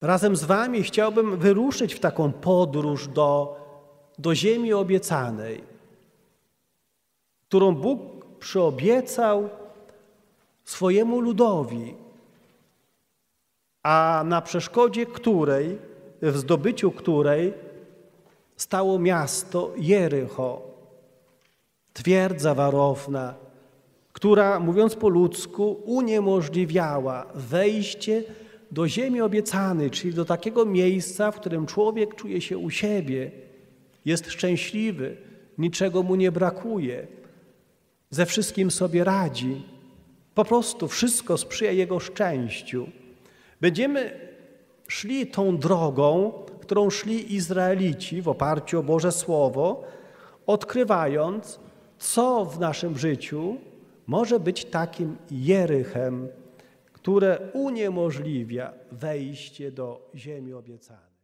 Razem z Wami chciałbym wyruszyć w taką podróż do, do ziemi obiecanej, którą Bóg przyobiecał swojemu ludowi, a na przeszkodzie której, w zdobyciu której stało miasto Jericho, twierdza warowna, która, mówiąc po ludzku, uniemożliwiała wejście do ziemi obiecanej, czyli do takiego miejsca, w którym człowiek czuje się u siebie, jest szczęśliwy, niczego mu nie brakuje, ze wszystkim sobie radzi. Po prostu wszystko sprzyja jego szczęściu. Będziemy szli tą drogą, którą szli Izraelici w oparciu o Boże Słowo, odkrywając, co w naszym życiu może być takim Jerychem, które uniemożliwia wejście do ziemi obiecanej.